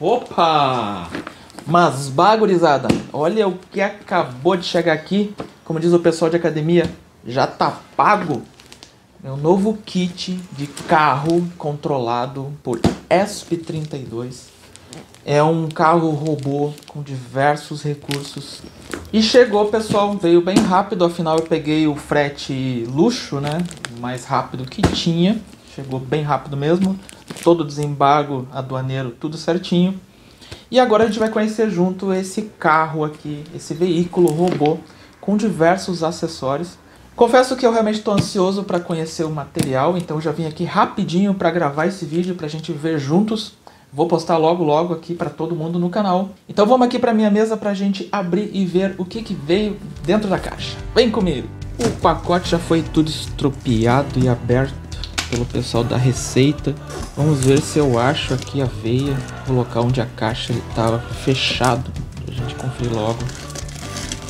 Opa! Mas bagurizada, olha o que acabou de chegar aqui. Como diz o pessoal de academia, já tá pago. Meu novo kit de carro controlado por ESP32. É um carro robô com diversos recursos. E chegou, pessoal, veio bem rápido, afinal eu peguei o frete luxo, né? Mais rápido que tinha. Chegou bem rápido mesmo. Todo o desembargo aduaneiro, tudo certinho. E agora a gente vai conhecer junto esse carro aqui, esse veículo robô com diversos acessórios. Confesso que eu realmente estou ansioso para conhecer o material, então já vim aqui rapidinho para gravar esse vídeo para a gente ver juntos. Vou postar logo logo aqui para todo mundo no canal. Então vamos aqui para minha mesa para a gente abrir e ver o que, que veio dentro da caixa. Vem comigo! O pacote já foi tudo estropiado e aberto pelo pessoal da Receita. Vamos ver se eu acho aqui a veia, o local onde a caixa estava fechado, pra gente conferir logo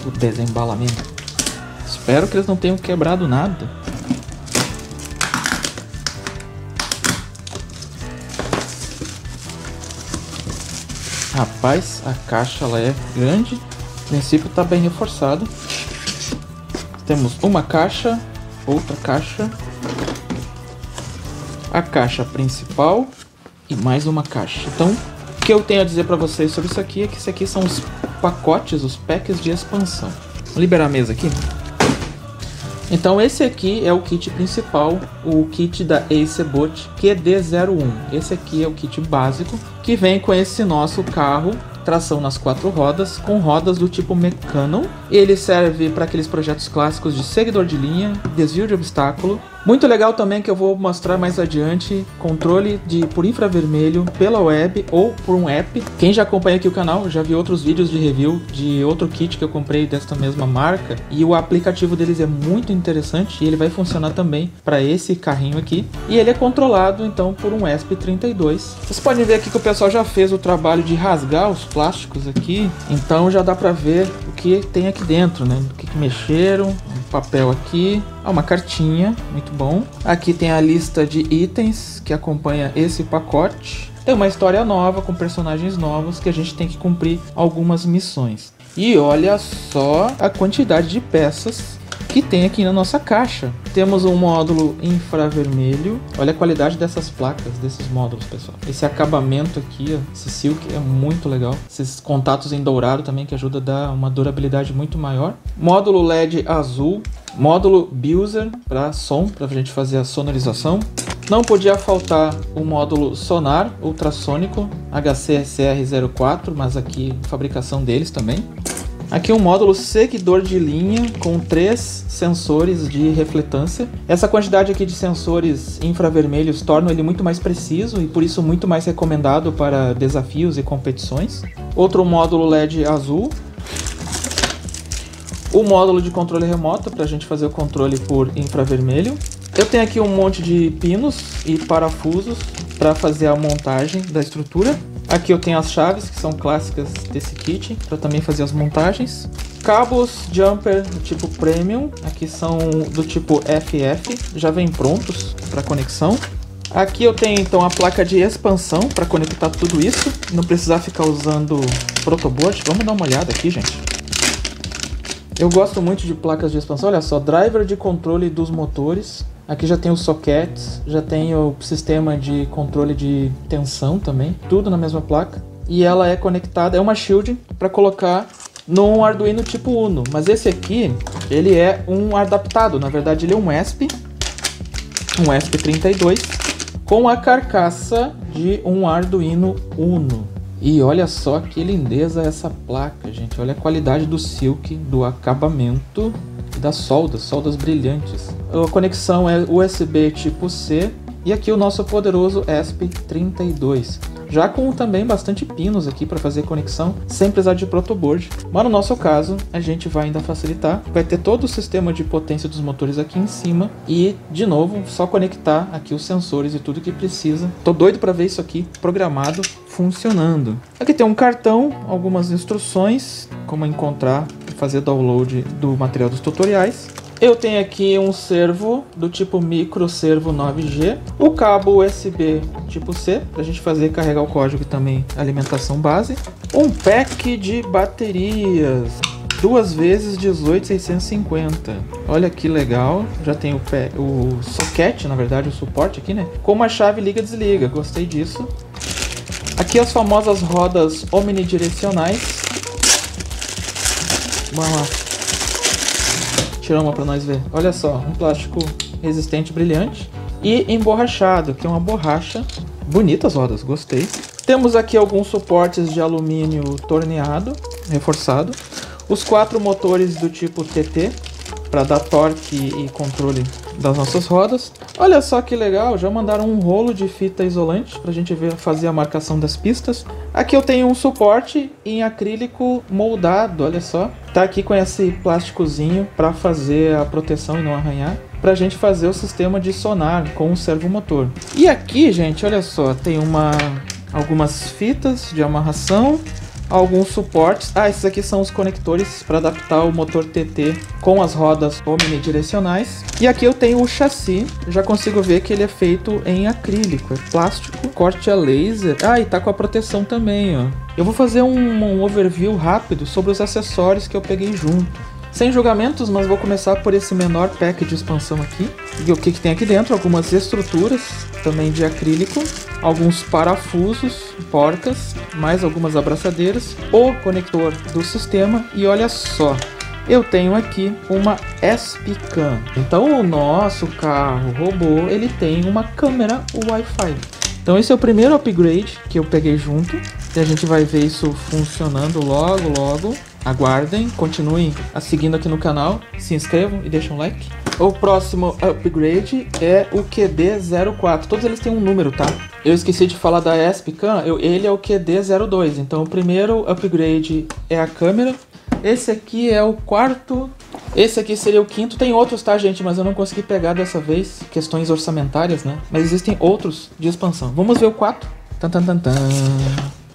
o desembalamento. Espero que eles não tenham quebrado nada. Rapaz, a caixa ela é grande, o princípio está bem reforçado. Temos uma caixa, outra caixa, a caixa principal e mais uma caixa. Então, o que eu tenho a dizer para vocês sobre isso aqui é que isso aqui são os pacotes, os packs de expansão. Vou liberar a mesa aqui. Então esse aqui é o kit principal, o kit da Acebot QD01. Esse aqui é o kit básico que vem com esse nosso carro tração nas quatro rodas, com rodas do tipo Mecanon. Ele serve para aqueles projetos clássicos de seguidor de linha, desvio de obstáculo. Muito legal também que eu vou mostrar mais adiante, controle de por infravermelho pela web ou por um app. Quem já acompanha aqui o canal já viu outros vídeos de review de outro kit que eu comprei desta mesma marca e o aplicativo deles é muito interessante e ele vai funcionar também para esse carrinho aqui. E ele é controlado então por um ESP32. Vocês podem ver aqui que o pessoal já fez o trabalho de rasgar os plásticos aqui, então já dá para ver o que tem aqui dentro, né? O que, que mexeram, um papel aqui, ah, uma cartinha, muito bom. Aqui tem a lista de itens que acompanha esse pacote. Tem uma história nova com personagens novos que a gente tem que cumprir algumas missões. E olha só a quantidade de peças que tem aqui na nossa caixa. Temos um módulo infravermelho. Olha a qualidade dessas placas, desses módulos, pessoal. Esse acabamento aqui, ó, esse silk é muito legal. Esses contatos em dourado também que ajuda a dar uma durabilidade muito maior. Módulo LED azul. Módulo Buser para som, para a gente fazer a sonorização. Não podia faltar o módulo sonar ultrassônico HCSR04, mas aqui fabricação deles também. Aqui um módulo seguidor de linha com três sensores de refletância. Essa quantidade aqui de sensores infravermelhos torna ele muito mais preciso e por isso muito mais recomendado para desafios e competições. Outro módulo LED azul. O módulo de controle remoto para a gente fazer o controle por infravermelho. Eu tenho aqui um monte de pinos e parafusos para fazer a montagem da estrutura. Aqui eu tenho as chaves, que são clássicas desse kit, para também fazer as montagens. Cabos jumper do tipo Premium, aqui são do tipo FF, já vem prontos para conexão. Aqui eu tenho então a placa de expansão para conectar tudo isso, não precisar ficar usando protoboard. Vamos dar uma olhada aqui, gente. Eu gosto muito de placas de expansão, olha só, driver de controle dos motores, Aqui já tem os sockets, já tem o sistema de controle de tensão também, tudo na mesma placa. E ela é conectada, é uma shield para colocar num Arduino tipo Uno. Mas esse aqui, ele é um adaptado, na verdade ele é um ESP, um ESP32, com a carcaça de um Arduino Uno. E olha só que lindeza essa placa, gente. Olha a qualidade do silk, do acabamento e das soldas, soldas brilhantes. A conexão é USB tipo C e aqui o nosso poderoso ESP32 já com também bastante pinos aqui para fazer conexão, sem precisar de protoboard. Mas no nosso caso, a gente vai ainda facilitar, vai ter todo o sistema de potência dos motores aqui em cima e, de novo, só conectar aqui os sensores e tudo que precisa. Tô doido para ver isso aqui programado funcionando. Aqui tem um cartão, algumas instruções, como encontrar e fazer download do material dos tutoriais. Eu tenho aqui um servo do tipo micro servo 9G, o cabo USB tipo C, para a gente fazer carregar o código e também alimentação base, um pack de baterias, duas vezes 18650. Olha que legal. Já tem o, pé, o socket, na verdade, o suporte aqui, né? Com uma chave liga desliga. Gostei disso. Aqui as famosas rodas omnidirecionais. Vamos lá. Tirar uma para nós ver. Olha só, um plástico resistente brilhante e emborrachado, que é uma borracha. Bonitas rodas, gostei. Temos aqui alguns suportes de alumínio torneado, reforçado. Os quatro motores do tipo TT para dar torque e controle das nossas rodas. Olha só que legal, já mandaram um rolo de fita isolante para a gente ver, fazer a marcação das pistas. Aqui eu tenho um suporte em acrílico moldado, olha só. Tá aqui com esse plásticozinho para fazer a proteção e não arranhar. Para a gente fazer o sistema de sonar com o servomotor. E aqui, gente, olha só, tem uma algumas fitas de amarração alguns suportes. Ah, esses aqui são os conectores para adaptar o motor TT com as rodas omnidirecionais. E aqui eu tenho o chassi, já consigo ver que ele é feito em acrílico, é plástico, corte a laser. Ah, e tá com a proteção também, ó. Eu vou fazer um, um overview rápido sobre os acessórios que eu peguei junto. Sem julgamentos, mas vou começar por esse menor pack de expansão aqui. E o que, que tem aqui dentro? Algumas estruturas, também de acrílico, alguns parafusos, porcas, mais algumas abraçadeiras, o conector do sistema e olha só, eu tenho aqui uma SPCAM. Então o nosso carro robô, ele tem uma câmera Wi-Fi. Então esse é o primeiro upgrade que eu peguei junto e a gente vai ver isso funcionando logo, logo. Aguardem, continuem a seguindo aqui no canal, se inscrevam e deixem um like. O próximo upgrade é o QD04. Todos eles têm um número, tá? Eu esqueci de falar da ESPCAM, ele é o QD02. Então o primeiro upgrade é a câmera. Esse aqui é o quarto. Esse aqui seria o quinto. Tem outros, tá, gente? Mas eu não consegui pegar dessa vez. Questões orçamentárias, né? Mas existem outros de expansão. Vamos ver o 4. Tan, tan, tan, tan.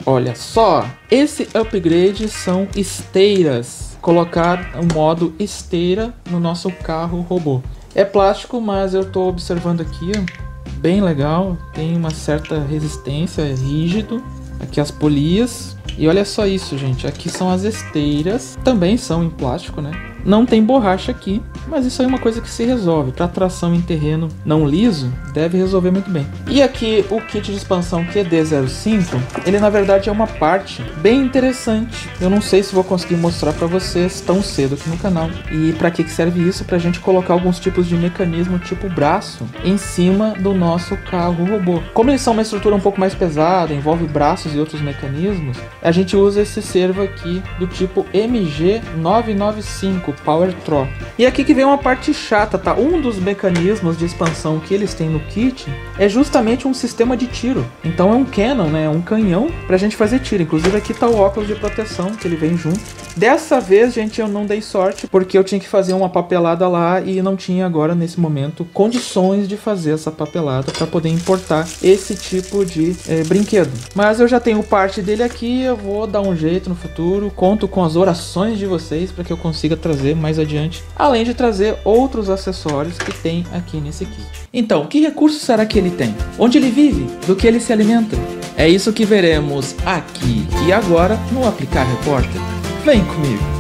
Olha só, esse upgrade são esteiras. Colocar o modo esteira no nosso carro robô. É plástico, mas eu estou observando aqui, ó, bem legal. Tem uma certa resistência, é rígido. Aqui as polias. E olha só isso, gente. Aqui são as esteiras. Também são em plástico, né? Não tem borracha aqui, mas isso aí é uma coisa que se resolve. Para tração em terreno não liso, deve resolver muito bem. E aqui o kit de expansão QD05, ele na verdade é uma parte bem interessante. Eu não sei se vou conseguir mostrar para vocês tão cedo aqui no canal. E para que, que serve isso? Para a gente colocar alguns tipos de mecanismo tipo braço em cima do nosso carro robô. Como eles são uma estrutura um pouco mais pesada, envolve braços e outros mecanismos, a gente usa esse servo aqui do tipo MG995 Power Tro. E aqui que vem uma parte chata, tá? Um dos mecanismos de expansão que eles têm no kit é justamente um sistema de tiro. Então é um cannon, né? É um canhão pra gente fazer tiro. Inclusive aqui tá o óculos de proteção que ele vem junto. Dessa vez, gente, eu não dei sorte porque eu tinha que fazer uma papelada lá e não tinha agora nesse momento condições de fazer essa papelada para poder importar esse tipo de é, brinquedo. Mas eu já tenho parte dele aqui, eu vou dar um jeito no futuro. Conto com as orações de vocês para que eu consiga trazer mais adiante, além de trazer outros acessórios que tem aqui nesse kit. Então, que recursos será que ele tem? Onde ele vive? Do que ele se alimenta? É isso que veremos aqui e agora no Aplicar Repórter. Vem comigo!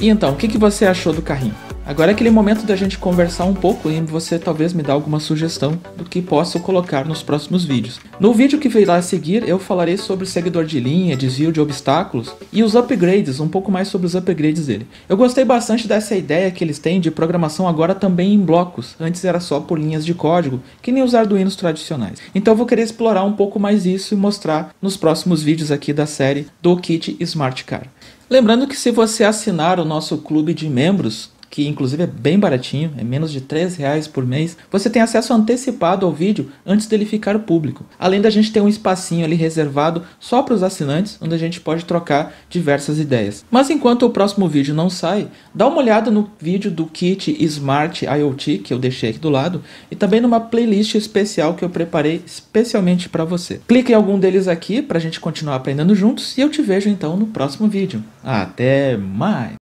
E então, o que, que você achou do carrinho? Agora é aquele momento da gente conversar um pouco e você talvez me dá alguma sugestão do que posso colocar nos próximos vídeos. No vídeo que virá a seguir, eu falarei sobre seguidor de linha, desvio de obstáculos e os upgrades, um pouco mais sobre os upgrades dele. Eu gostei bastante dessa ideia que eles têm de programação agora também em blocos, antes era só por linhas de código, que nem os arduinos tradicionais. Então eu vou querer explorar um pouco mais isso e mostrar nos próximos vídeos aqui da série do Kit Smart Car. Lembrando que se você assinar o nosso clube de membros, que inclusive é bem baratinho, é menos de 3 reais por mês, você tem acesso antecipado ao vídeo antes dele ficar público. Além da gente ter um espacinho ali reservado só para os assinantes, onde a gente pode trocar diversas ideias. Mas enquanto o próximo vídeo não sai, dá uma olhada no vídeo do kit Smart IoT que eu deixei aqui do lado e também numa playlist especial que eu preparei especialmente para você. Clique em algum deles aqui para a gente continuar aprendendo juntos e eu te vejo então no próximo vídeo. Até mais!